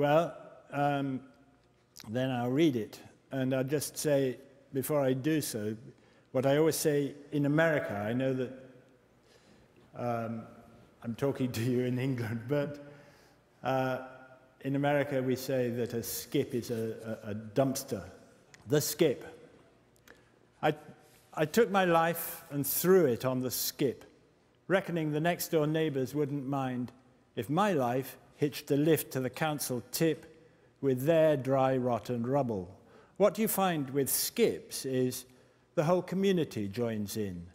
Well, um, then I'll read it. And I'll just say, before I do so, what I always say in America, I know that um, I'm talking to you in England, but uh, in America we say that a skip is a, a, a dumpster. The skip. I, I took my life and threw it on the skip, reckoning the next door neighbours wouldn't mind if my life hitched a lift to the council tip with their dry, rotten rubble. What you find with skips is the whole community joins in.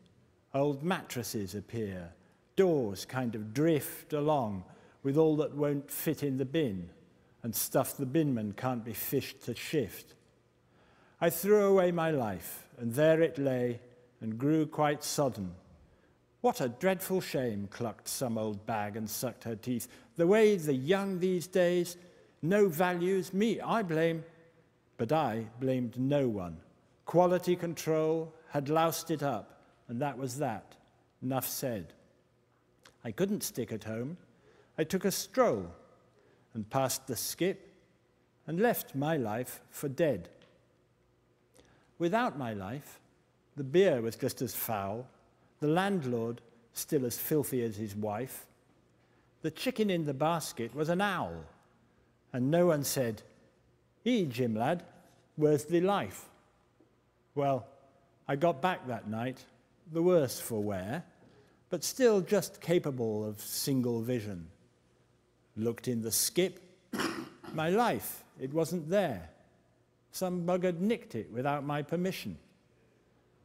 Old mattresses appear, doors kind of drift along with all that won't fit in the bin, and stuff the binman can't be fished to shift. I threw away my life, and there it lay and grew quite sodden. What a dreadful shame, clucked some old bag and sucked her teeth. The way the young these days, no values, me I blame. But I blamed no one. Quality control had loused it up, and that was that. Enough said. I couldn't stick at home. I took a stroll and passed the skip and left my life for dead. Without my life, the beer was just as foul, the landlord still as filthy as his wife, the chicken in the basket was an owl, and no one said, E, Jim lad, where's the life? Well, I got back that night, the worse for wear, but still just capable of single vision. Looked in the skip, my life, it wasn't there. Some bugger nicked it without my permission.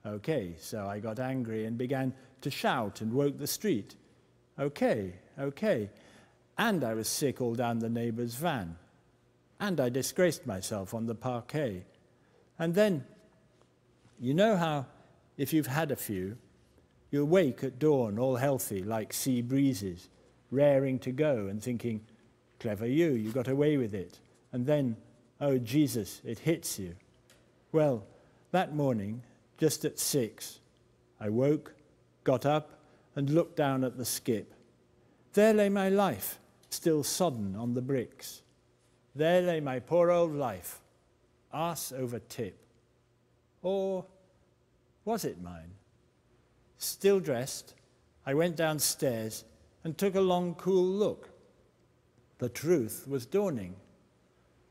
Okay, so I got angry and began to shout and woke the street. Okay, okay. And I was sick all down the neighbour's van. And I disgraced myself on the parquet. And then, you know how, if you've had a few, you wake at dawn all healthy like sea breezes, raring to go and thinking, clever you, you got away with it. And then, oh Jesus, it hits you. Well, that morning, just at six, I woke, got up, and looked down at the skip. There lay my life, still sodden on the bricks. There lay my poor old life, arse over tip. Or was it mine? Still dressed, I went downstairs and took a long, cool look. The truth was dawning.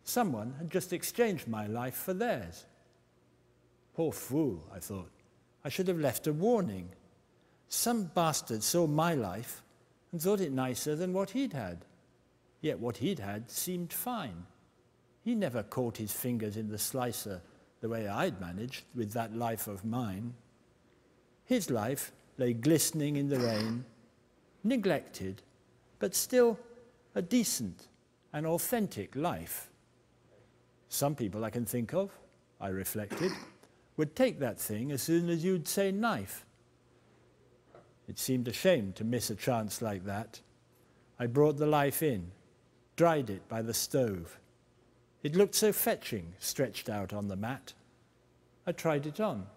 Someone had just exchanged my life for theirs. Poor fool, I thought. I should have left a warning. Some bastard saw my life and thought it nicer than what he'd had. Yet what he'd had seemed fine. He never caught his fingers in the slicer the way I'd managed with that life of mine. His life lay glistening in the rain, neglected, but still a decent and authentic life. Some people I can think of, I reflected, would take that thing as soon as you'd say knife. It seemed a shame to miss a chance like that. I brought the life in, dried it by the stove. It looked so fetching, stretched out on the mat. I tried it on.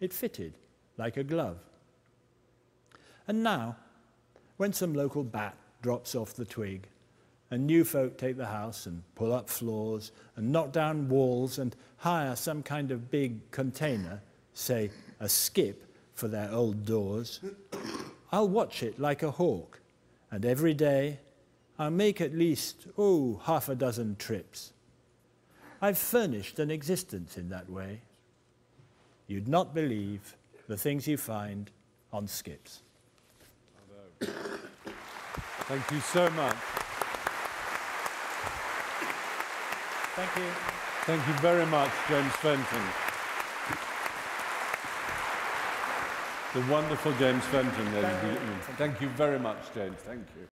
It fitted, like a glove. And now, when some local bat drops off the twig, and new folk take the house and pull up floors and knock down walls and hire some kind of big container, say a skip, for their old doors. I'll watch it like a hawk, and every day I'll make at least, oh, half a dozen trips. I've furnished an existence in that way. You'd not believe the things you find on skips. Thank you so much. Thank you. Thank you very much, James Fenton. The wonderful James Fenton, ladies and gentlemen. Thank you very much, James. Thank you.